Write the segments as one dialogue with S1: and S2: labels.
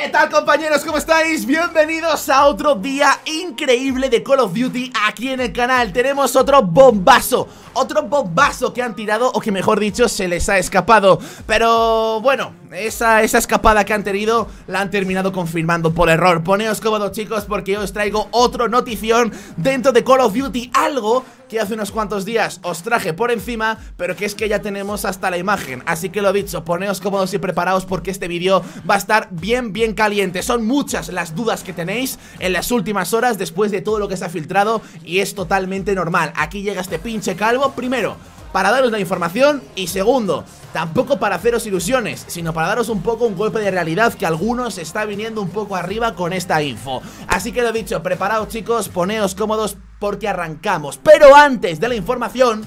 S1: ¿Qué tal compañeros? ¿Cómo estáis? Bienvenidos a otro día increíble de Call of Duty aquí en el canal Tenemos otro bombazo, otro bombazo que han tirado o que mejor dicho se les ha escapado. Pero bueno, esa, esa escapada que han tenido la han terminado confirmando por error. Poneos cómodos chicos porque os traigo otra notición dentro de Call of Duty. Algo que hace unos cuantos días os traje por encima Pero que es que ya tenemos hasta la imagen. Así que lo dicho, poneos cómodos y preparados porque este vídeo va a estar bien bien caliente. Son muchas las dudas que tenéis en las últimas horas después de todo lo que se ha filtrado Y es totalmente normal. Aquí llega este pinche calvo, primero para daros la información y segundo, tampoco para haceros ilusiones, sino para daros un poco un golpe de realidad que algunos está viniendo un poco arriba con esta info. Así que lo dicho, preparaos chicos, poneos cómodos porque arrancamos. Pero antes de la información...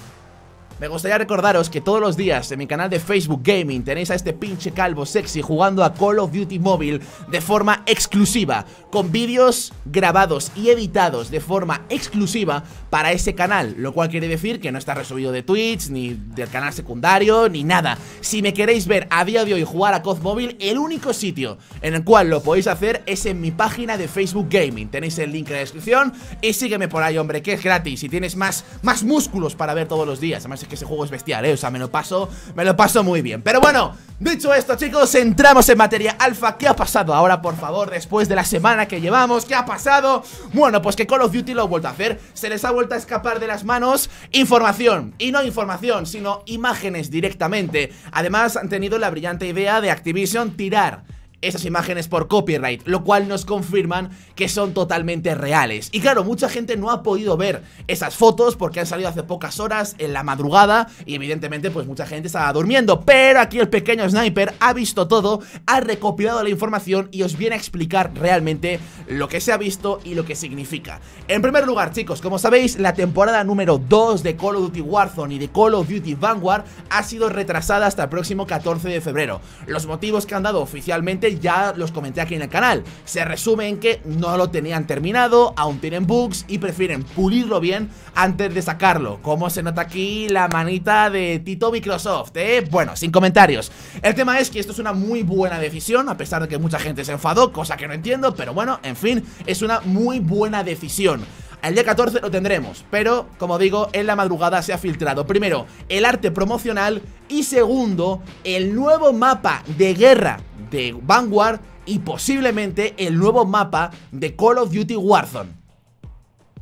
S1: Me gustaría recordaros que todos los días en mi canal de Facebook Gaming tenéis a este pinche calvo sexy jugando a Call of Duty Mobile de forma exclusiva, con vídeos grabados y editados de forma exclusiva para ese canal, lo cual quiere decir que no está resubido de Twitch, ni del canal secundario, ni nada. Si me queréis ver a día de hoy jugar a COD Mobile, el único sitio en el cual lo podéis hacer es en mi página de Facebook Gaming. Tenéis el link en la descripción y sígueme por ahí, hombre, que es gratis y tienes más, más músculos para ver todos los días. Además que ese juego es bestial, ¿eh? O sea, me lo paso, me lo paso muy bien. Pero bueno, dicho esto, chicos, entramos en materia alfa. ¿Qué ha pasado ahora, por favor, después de la semana que llevamos? ¿Qué ha pasado? Bueno, pues que Call of Duty lo ha vuelto a hacer. Se les ha vuelto a escapar de las manos información. Y no información, sino imágenes directamente. Además, han tenido la brillante idea de Activision tirar esas imágenes por copyright, lo cual nos confirman que son totalmente reales. Y claro, mucha gente no ha podido ver esas fotos porque han salido hace pocas horas en la madrugada y evidentemente pues mucha gente estaba durmiendo, pero aquí el pequeño sniper ha visto todo, ha recopilado la información y os viene a explicar realmente lo que se ha visto y lo que significa. En primer lugar, chicos, como sabéis, la temporada número 2 de Call of Duty Warzone y de Call of Duty Vanguard ha sido retrasada hasta el próximo 14 de febrero. Los motivos que han dado oficialmente ya los comenté aquí en el canal. Se resume en que no lo tenían terminado, aún tienen bugs y prefieren pulirlo bien antes de sacarlo. Como se nota aquí la manita de Tito Microsoft, ¿eh? Bueno, sin comentarios. El tema es que esto es una muy buena decisión, a pesar de que mucha gente se enfadó, cosa que no entiendo, pero bueno, en fin, es una muy buena decisión. El día 14 lo tendremos, pero como digo, en la madrugada se ha filtrado primero el arte promocional y segundo, el nuevo mapa de guerra de Vanguard y posiblemente el nuevo mapa de Call of Duty Warzone.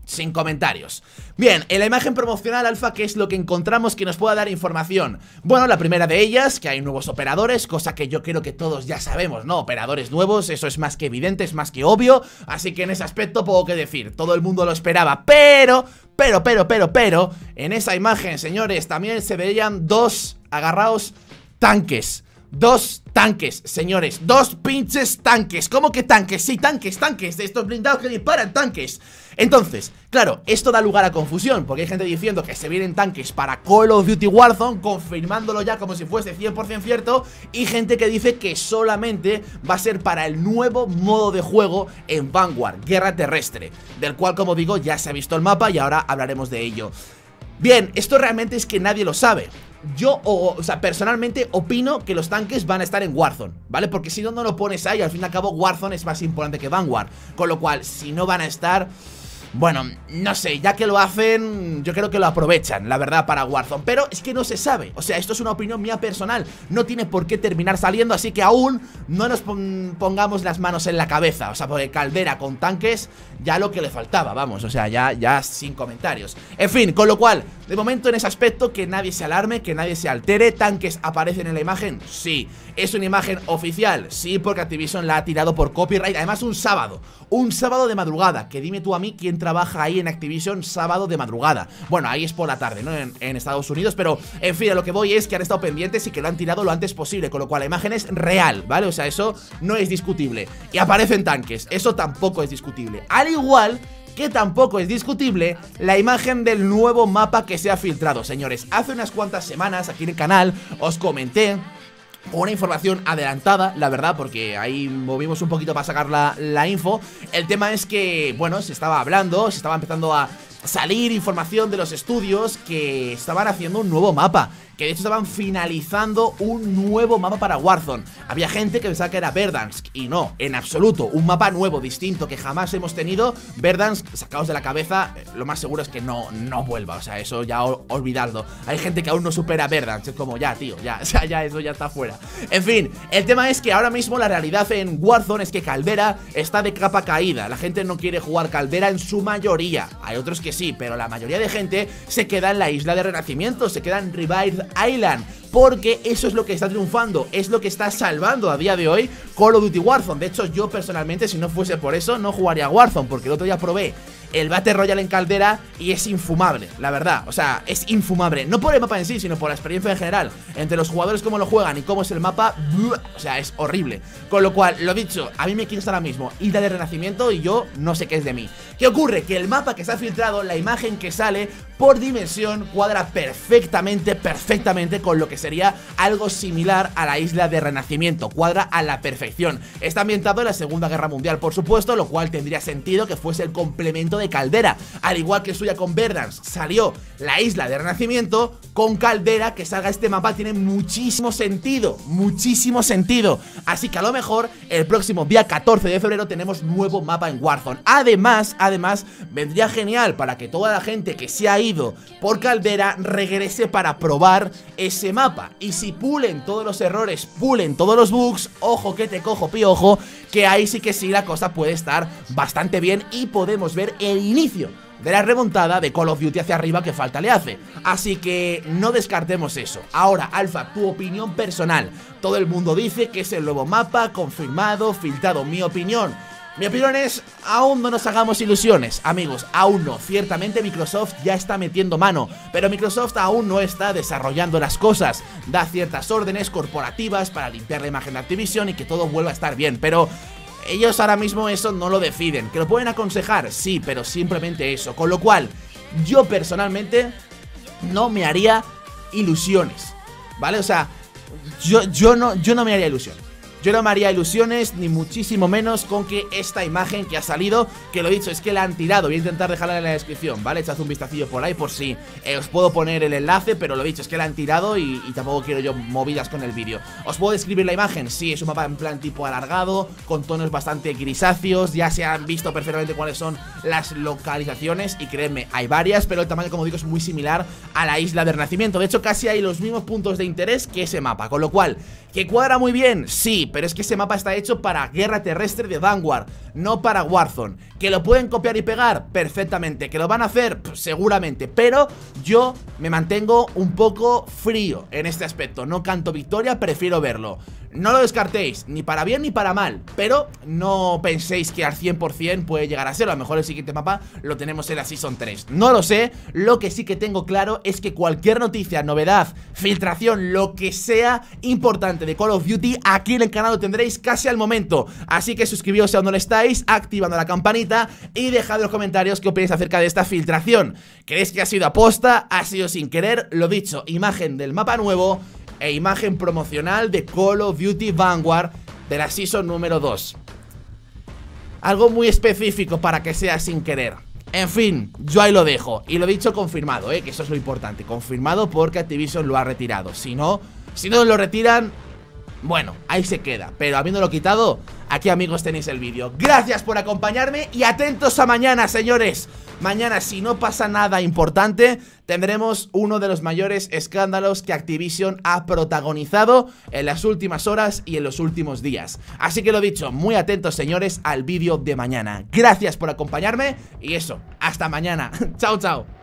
S1: Sin comentarios Bien, en la imagen promocional alfa ¿Qué es lo que encontramos que nos pueda dar información? Bueno, la primera de ellas, que hay nuevos operadores Cosa que yo creo que todos ya sabemos, ¿no? Operadores nuevos, eso es más que evidente, es más que obvio Así que en ese aspecto poco que decir Todo el mundo lo esperaba, pero, pero, pero, pero, pero En esa imagen, señores, también se veían dos agarrados tanques Dos tanques, señores. Dos pinches tanques. ¿Cómo que tanques? Sí, tanques, tanques. De estos blindados que disparan, tanques. Entonces, claro, esto da lugar a confusión Porque hay gente diciendo que se vienen tanques para Call of Duty Warzone Confirmándolo ya como si fuese 100% cierto Y gente que dice que solamente va a ser para el nuevo modo de juego en Vanguard Guerra Terrestre Del cual, como digo, ya se ha visto el mapa y ahora hablaremos de ello. Bien, esto realmente es que nadie lo sabe yo, o, sea, personalmente opino que los tanques van a estar en Warzone, ¿vale? Porque si no, no lo pones ahí, al fin y al cabo Warzone es más importante que Vanguard. Con lo cual, si no van a estar... Bueno, no sé, ya que lo hacen, yo creo que lo aprovechan, la verdad, para Warzone. Pero es que no se sabe, o sea, esto es una opinión mía personal. No tiene por qué terminar saliendo, así que aún no nos pongamos las manos en la cabeza. O sea, porque Caldera con tanques, ya lo que le faltaba, vamos, o sea, ya, ya sin comentarios En fin, con lo cual, de momento en ese aspecto, que nadie se alarme, que nadie se altere ¿Tanques aparecen en la imagen? Sí ¿Es una imagen oficial? Sí, porque Activision la ha tirado por copyright Además un sábado, un sábado de madrugada Que dime tú a mí quién trabaja ahí en Activision sábado de madrugada. Bueno, ahí es por la tarde, ¿no? En, Estados Unidos, pero en fin, a lo que voy es que han estado pendientes y que lo han tirado lo antes posible, con lo cual la imagen es real, ¿vale? O sea, eso no es discutible. Y aparecen tanques, eso tampoco es discutible. Al igual que tampoco es discutible la imagen del nuevo mapa que se ha filtrado, señores. Hace unas cuantas semanas aquí en el canal os comenté una información adelantada, la verdad, porque ahí movimos un poquito para sacar la, la, info. El tema es que, bueno, se estaba hablando, se estaba empezando a salir información de los estudios que estaban haciendo un nuevo mapa que de hecho estaban finalizando un nuevo mapa para Warzone. Había gente que pensaba que era Verdansk y no, en absoluto, un mapa nuevo, distinto, que jamás hemos tenido. Verdansk, sacados de la cabeza, eh, lo más seguro es que no, no vuelva, o sea, eso ya olvidadlo. Hay gente que aún no supera Verdansk, es como ya, tío, ya, o sea, ya eso ya está fuera. En fin, el tema es que ahora mismo la realidad en Warzone es que Caldera está de capa caída. La gente no quiere jugar Caldera en su mayoría. Hay otros que sí, pero la mayoría de gente se queda en la isla de renacimiento, se queda en Revived Island porque eso es lo que está triunfando, es lo que está salvando a día de hoy Call of Duty Warzone. De hecho, yo personalmente, si no fuese por eso, no jugaría Warzone, porque el otro día probé el Battle Royale en Caldera y es infumable, la verdad. O sea, es infumable. No por el mapa en sí, sino por la experiencia en general. Entre los jugadores, cómo lo juegan y cómo es el mapa, o sea, es horrible. Con lo cual, lo dicho, a mí me quiere estar ahora mismo Isla de Renacimiento y yo no sé qué es de mí. ¿Qué ocurre? Que el mapa que ha filtrado, la imagen que sale por dimensión, cuadra perfectamente, perfectamente con lo que sería algo similar a la isla de Renacimiento, cuadra a la perfección. Está ambientado en la Segunda Guerra Mundial, por supuesto, lo cual tendría sentido que fuese el complemento de Caldera, al igual que suya con Verdance salió la isla de Renacimiento, con Caldera que salga este mapa tiene muchísimo sentido, muchísimo sentido. Así que a lo mejor el próximo día 14 de febrero tenemos nuevo mapa en Warzone. Además, además, vendría genial para que toda la gente que se ha ido por Caldera regrese para probar ese mapa. Y si pulen todos los errores, pulen todos los bugs, ojo que te cojo piojo, que ahí sí que sí la cosa puede estar bastante bien y podemos ver el inicio de la remontada de Call of Duty hacia arriba que falta le hace. Así que no descartemos eso. Ahora, Alfa, tu opinión personal. Todo el mundo dice que es el nuevo mapa, confirmado, filtrado. Mi opinión mi opinión es, aún no nos hagamos ilusiones, amigos, aún no. Ciertamente Microsoft ya está metiendo mano, pero Microsoft aún no está desarrollando las cosas. Da ciertas órdenes corporativas para limpiar la imagen de Activision y que todo vuelva a estar bien, pero ellos ahora mismo eso no lo deciden. ¿Que lo pueden aconsejar? Sí, pero simplemente eso. Con lo cual, yo personalmente no me haría ilusiones, ¿vale? O sea, yo, yo, no, yo no me haría ilusiones. Yo no me haría ilusiones, ni muchísimo menos con que esta imagen que ha salido, que lo he dicho, es que la han tirado. Voy a intentar dejarla en la descripción, ¿vale? Echad un vistacillo por ahí por si eh, os puedo poner el enlace, pero lo he dicho, es que la han tirado y, tampoco quiero yo movidas con el vídeo. ¿Os puedo describir la imagen? Sí, es un mapa en plan tipo alargado, con tonos bastante grisáceos, ya se han visto perfectamente cuáles son las localizaciones y créeme, hay varias, pero el tamaño, como digo, es muy similar a la isla de Renacimiento. De hecho, casi hay los mismos puntos de interés que ese mapa, con lo cual, ¿que cuadra muy bien? Sí, pero es que ese mapa está hecho para guerra terrestre de Vanguard, no para Warzone. ¿Que lo pueden copiar y pegar? Perfectamente. ¿Que lo van a hacer? Pues seguramente. Pero yo me mantengo un poco frío en este aspecto. No canto victoria, prefiero verlo. No lo descartéis, ni para bien ni para mal Pero no penséis que al 100% puede llegar a ser A lo mejor el siguiente mapa lo tenemos en la Season 3 No lo sé, lo que sí que tengo claro Es que cualquier noticia, novedad, filtración Lo que sea importante de Call of Duty Aquí en el canal lo tendréis casi al momento Así que suscribíos si aún no lo estáis Activando la campanita Y dejad en los comentarios qué opináis acerca de esta filtración ¿Creéis que ha sido aposta? ¿Ha sido sin querer? Lo dicho, imagen del mapa nuevo e imagen promocional de Call of Duty Vanguard de la Season número 2. Algo muy específico para que sea sin querer. En fin, yo ahí lo dejo. Y lo dicho confirmado, ¿eh? que eso es lo importante. Confirmado porque Activision lo ha retirado. Si no, si no lo retiran, bueno, ahí se queda. Pero habiéndolo quitado, aquí amigos tenéis el vídeo. Gracias por acompañarme y atentos a mañana, señores. Mañana, si no pasa nada importante, tendremos uno de los mayores escándalos que Activision ha protagonizado en las últimas horas y en los últimos días. Así que lo dicho, muy atentos señores al vídeo de mañana. Gracias por acompañarme y eso, hasta mañana. chao, chao.